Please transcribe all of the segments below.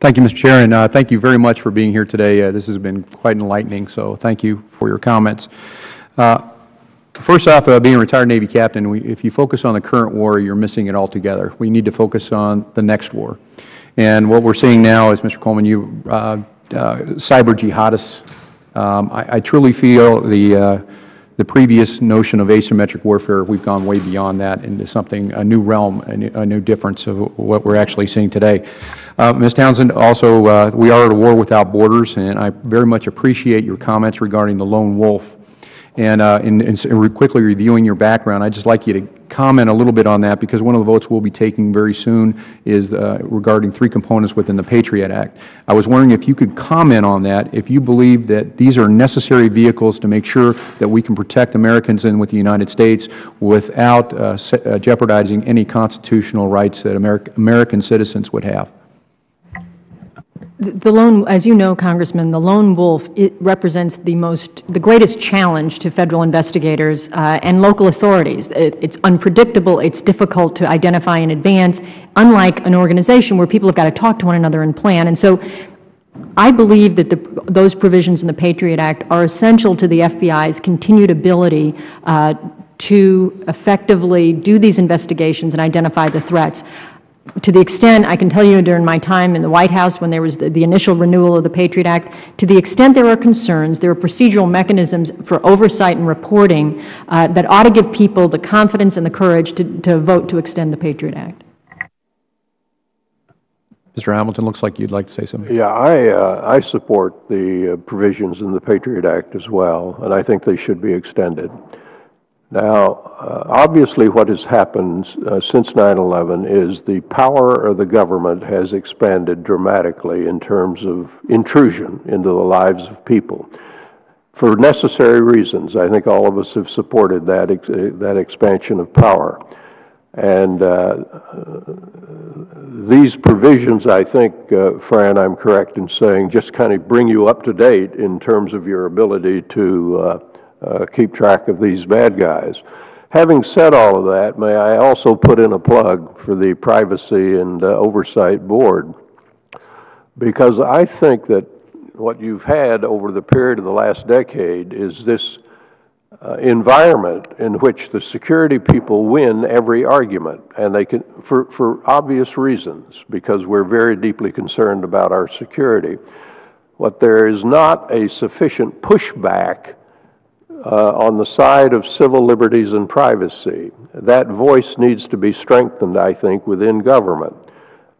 Thank you, Mr. Chair, and uh, thank you very much for being here today. Uh, This has been quite enlightening, so thank you for your comments. Uh, First off, uh, being a retired Navy captain, we- if you focus on the current war, you're missing it altogether. We need to focus on the next war. And what we're seeing now is, Mr. Kohlmann, you, uh, uh, cyber jihadists, um, I I truly feel the the previous notion of asymmetric warfare, we've gone way beyond that into something, a new realm, a new, a new difference of what we're actually seeing today. Uh, Ms. Townsend, also, uh, we are at a war without borders, and I very much appreciate your comments regarding the lone wolf. And uh, in, quickly reviewing your background, I'd just like you to comment a little bit on that, because one of the votes we'll be taking very soon is uh, regarding three components within the Patriot Act. I was wondering if you could comment on that, if you believe that these are necessary vehicles to make sure that we can protect Americans in with the United States without uh, uh, jeopardizing any constitutional rights that Ameri- American citizens would have. The lone, as you know, Congressman, the lone wolf, represents the most, the greatest challenge to Federal investigators uh, and local authorities. It- It's unpredictable, it's difficult to identify in advance, unlike an organization where people have got to talk to one another and plan. And so I believe that the, those provisions in the Patriot Act are essential to the FBI's continued ability uh, to effectively do these investigations and identify the threats. To the extent, I can tell you during my time in the White House when there was the, the initial renewal of the Patriot Act, to the extent there are concerns, there are procedural mechanisms for oversight and reporting uh, that ought to give people the confidence and the courage to, to vote to extend the Patriot Act. Mr. Hamilton, looks like you'd like to say something. Yeah, I, uh, I support the uh, provisions in the Patriot Act as well, and I think they should be extended. Now, uh, obviously, what has happened uh, since 9/11 is the power of the government has expanded dramatically in terms of intrusion into the lives of people. For necessary reasons, I think all of us have supported that, ex- uh, that expansion of power. And uh, these provisions, I think, uh, Fran, I'm correct in saying, just kind of bring you up to date in terms of your ability to uh, keep track of these bad guys. Having said all of that, may I also put in a plug for the Privacy and uh, Oversight Board? Because I think that what you've had over the period of the last decade is this uh, environment in which the security people win every argument, and they can, for, for obvious reasons, because we're very deeply concerned about our security. What there is not a sufficient pushback uh, on the side of civil liberties and privacy. That voice needs to be strengthened, I think, within government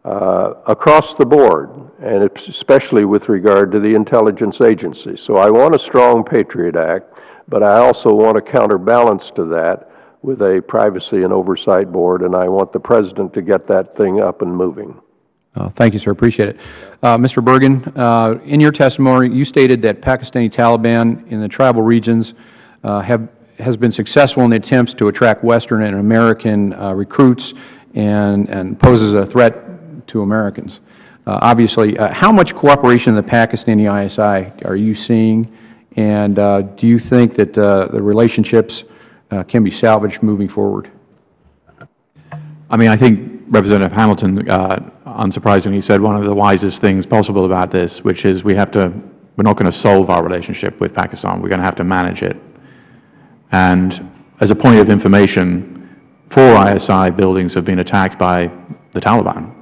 uh, across the board, and especially with regard to the intelligence agencies. So I want a strong Patriot Act, but I also want a counterbalance to that with a privacy and oversight board, and I want the president to get that thing up and moving. Uh, Thank you, sir. Appreciate it. Uh, Mr. Bergen, uh, in your testimony, you stated that Pakistani Taliban in the tribal regions have, has been successful in attempts to attract Western and American recruits and, and poses a threat to Americans. Uh, Obviously, uh, how much cooperation in the Pakistani ISI are you seeing? And uh, do you think that the relationships can be salvaged moving forward? I mean, I think Representative Hamilton, unsurprisingly, he said one of the wisest things possible about this, which is we have to, we're not going to solve our relationship with Pakistan. We're going to have to manage it. And as a point of information, four ISI buildings have been attacked by the Taliban.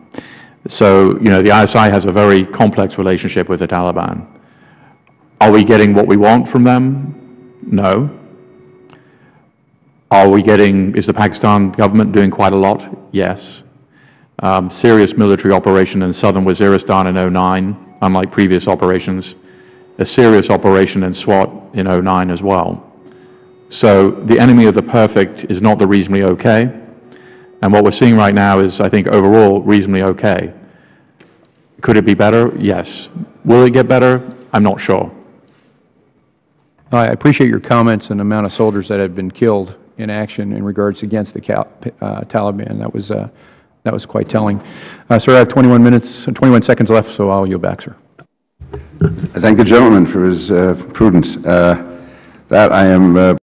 So, you know, the ISI has a very complex relationship with the Taliban. Are we getting what we want from them? No. Are we getting, is the Pakistan government doing quite a lot? Yes. Um, serious military operation in southern Waziristan in 09, unlike previous operations. A serious operation in Swat in 09 as well. So the enemy of the perfect is not the reasonably okay. And what we're seeing right now is, I think, overall reasonably okay. Could it be better? Yes. Will it get better? I'm not sure. I appreciate your comments and the amount of soldiers that have been killed in action in regards against the uh, Taliban. That was, uh, that was quite telling. Uh, Sir, I have 21 minutes, 21 seconds left, so I'll yield back, sir. I thank the gentleman for his uh, prudence. Uh, That I am uh,